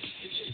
just, it's just